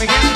again.